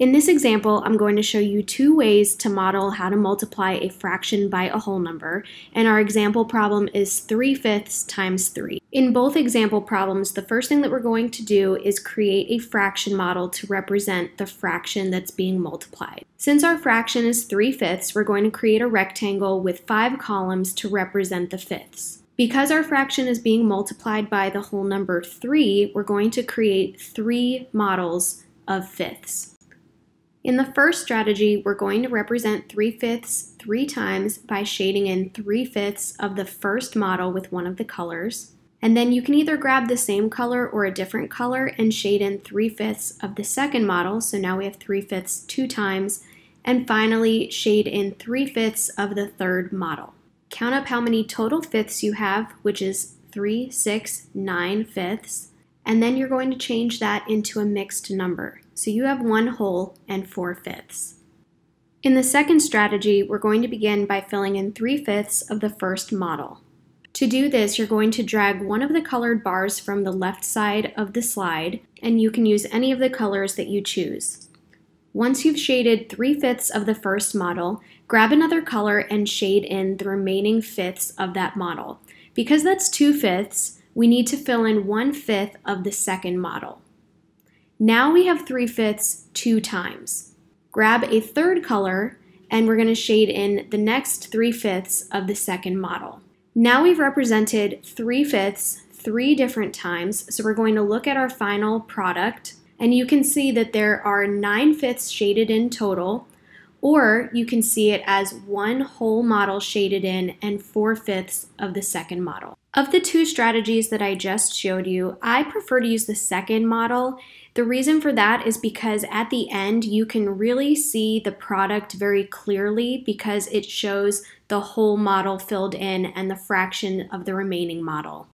In this example, I'm going to show you two ways to model how to multiply a fraction by a whole number, and our example problem is 3 fifths times 3. In both example problems, the first thing that we're going to do is create a fraction model to represent the fraction that's being multiplied. Since our fraction is 3 fifths, we're going to create a rectangle with five columns to represent the fifths. Because our fraction is being multiplied by the whole number 3, we're going to create three models of fifths. In the first strategy, we're going to represent 3 fifths three times by shading in 3 fifths of the first model with one of the colors. And then you can either grab the same color or a different color and shade in 3 fifths of the second model. So now we have 3 fifths two times. And finally, shade in 3 fifths of the third model. Count up how many total fifths you have, which is 3, 6, 9 fifths and then you're going to change that into a mixed number. So you have one whole and four fifths. In the second strategy, we're going to begin by filling in 3 fifths of the first model. To do this, you're going to drag one of the colored bars from the left side of the slide, and you can use any of the colors that you choose. Once you've shaded 3 fifths of the first model, grab another color and shade in the remaining fifths of that model. Because that's 2 fifths, we need to fill in one fifth of the second model. Now we have 3 fifths two times. Grab a third color and we're going to shade in the next 3 fifths of the second model. Now we've represented 3 fifths three different times, so we're going to look at our final product and you can see that there are 9 fifths shaded in total, or you can see it as one whole model shaded in and 4 fifths of the second model. Of the two strategies that I just showed you, I prefer to use the second model. The reason for that is because at the end you can really see the product very clearly because it shows the whole model filled in and the fraction of the remaining model.